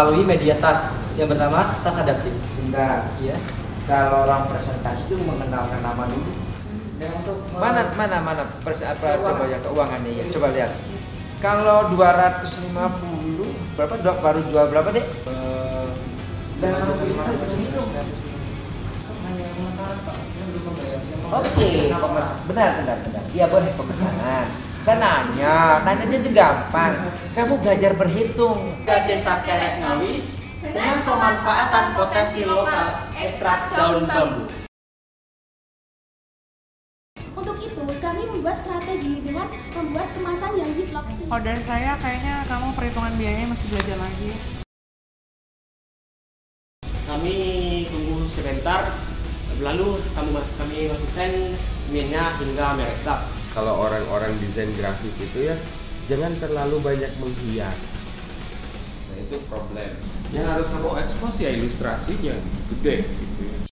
melalui media tas yang pertama tas adaptif. Bentar. Iya. Kalau orang presentasi itu mengenalkan nama dulu. Dan untuk Mana mana mana pers apa coba ya keuangannya ya. Coba lihat. Kalau 250 berapa dok baru jual berapa deh? Eh, Oke, Pak? benar benar benar. Iya boleh pemesanan. Saya nanya, nanya itu gampang. Kamu belajar berhitung. Desa Kerek Ngawi dengan pemanfaatan potensi lokal ekstrak daun bambu. Untuk itu, kami membuat strategi dengan membuat kemasan yang ziplock. Kalau dari saya kayaknya kamu perhitungan biayanya mesti belajar lagi. kami tunggu sebentar lalu kami kami masukkan minyak hingga meresap kalau orang-orang desain grafis itu ya jangan terlalu banyak menghias. Nah itu problem. Yang harus kamu ekspos ya ilustrasinya gede gitu ya